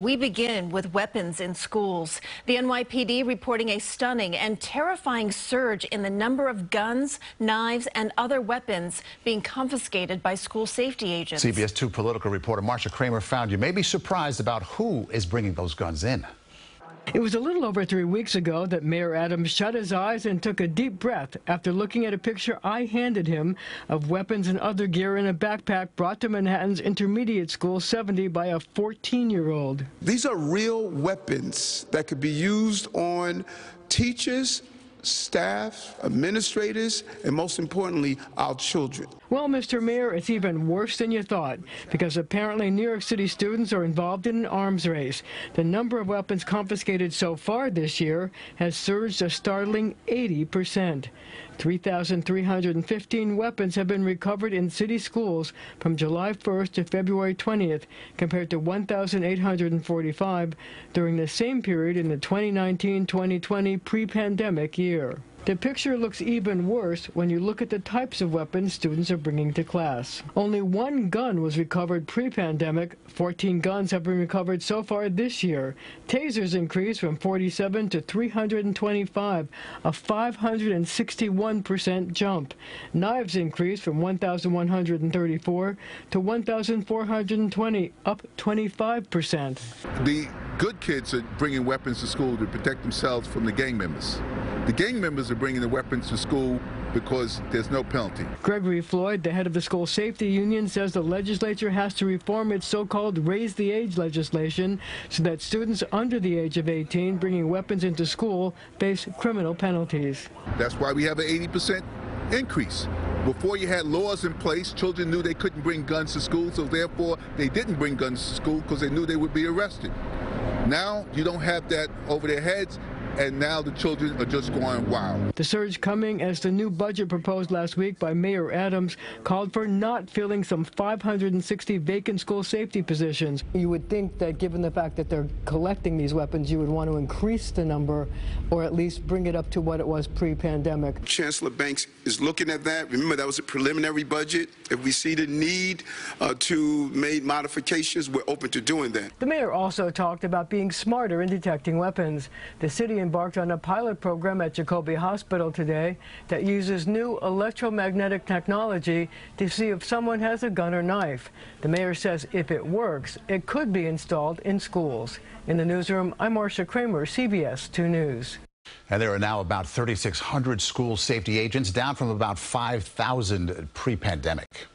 We begin with weapons in schools. The NYPD reporting a stunning and terrifying surge in the number of guns, knives, and other weapons being confiscated by school safety agents. CBS 2 political reporter Marcia Kramer found you may be surprised about who is bringing those guns in. It was a little over three weeks ago that Mayor Adams shut his eyes and took a deep breath after looking at a picture I handed him of weapons and other gear in a backpack brought to Manhattan's Intermediate School 70 by a 14-year-old. These are real weapons that could be used on teachers staff, administrators, and most importantly, our children. Well, Mr. Mayor, it's even worse than you thought because apparently New York City students are involved in an arms race. The number of weapons confiscated so far this year has surged a startling 80 percent. 3,315 weapons have been recovered in city schools from July 1st to February 20th, compared to 1,845 during the same period in the 2019-2020 pre-pandemic year. The picture looks even worse when you look at the types of weapons students are bringing to class. Only one gun was recovered pre-pandemic. 14 guns have been recovered so far this year. Tasers increased from 47 to 325, a 561% jump. Knives increased from 1,134 to 1,420, up 25%. The good kids are bringing weapons to school to protect themselves from the gang members. The gang members are bringing the weapons to school because there's no penalty. Gregory Floyd, the head of the school safety union, says the legislature has to reform its so-called raise the age legislation so that students under the age of 18 bringing weapons into school face criminal penalties. That's why we have an 80% increase. Before you had laws in place, children knew they couldn't bring guns to school, so therefore they didn't bring guns to school because they knew they would be arrested. Now you don't have that over their heads, and now the children are just going wild. The surge coming as the new budget proposed last week by Mayor Adams called for not filling some 560 vacant school safety positions. You would think that given the fact that they're collecting these weapons, you would want to increase the number or at least bring it up to what it was pre-pandemic. Chancellor Banks is looking at that. Remember, that was a preliminary budget. If we see the need uh, to make modifications, we're open to doing that. The mayor also talked about being smarter in detecting weapons. The city embarked on a pilot program at Jacobi Hospital today that uses new electromagnetic technology to see if someone has a gun or knife. The mayor says if it works, it could be installed in schools. In the newsroom, I'm Marcia Kramer, CBS 2 News. And there are now about 3,600 school safety agents, down from about 5,000 pre-pandemic.